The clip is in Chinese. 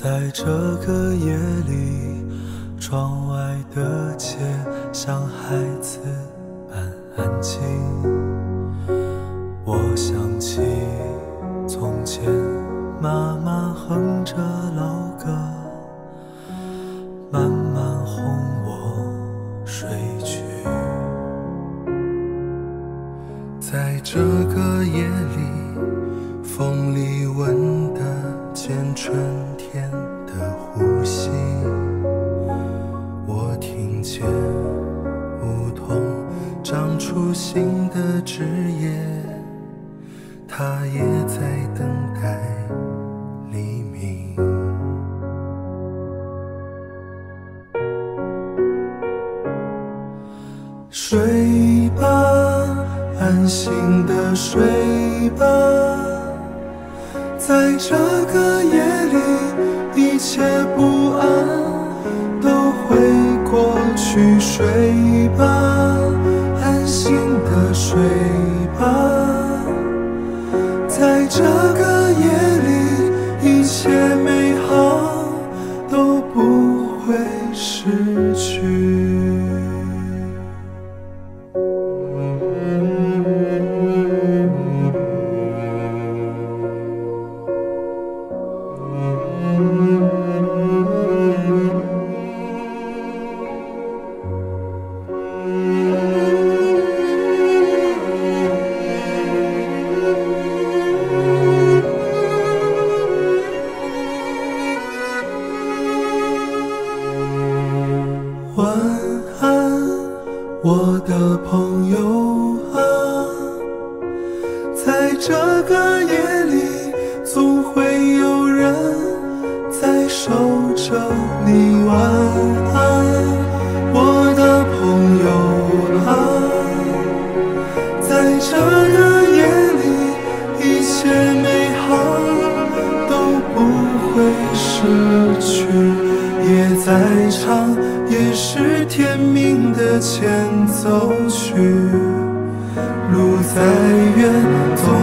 在这个夜里，窗外的街像孩子般安静。我想起从前，妈妈哼着老歌，慢慢哄我睡去。在这个夜里，风里闻见春天的呼吸，我听见梧桐长出新的枝叶，它也在等待黎明。睡吧，安心的睡吧，在这个夜里，一切不安都会过去。睡吧，安心的睡吧，在这晚安，我的朋友啊，在这个夜里，总会有命的前奏曲，路再远。